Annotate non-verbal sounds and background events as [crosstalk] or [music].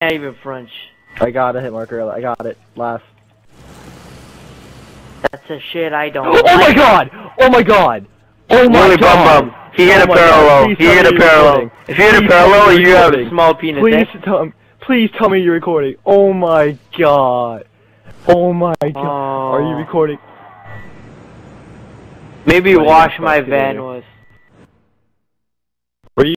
Not even French. I got a hit marker. I got it. Last. That's a shit I don't. [gasps] Oh my god! Oh my god! Oh my Willie god! Bum Bum. He hit Oh a parallel. He hit a parallel. If you hit a parallel, you have a Small penis. Please eh? tell please tell me you're recording. Oh my god. Oh my god. Are you recording? Maybe wash my van.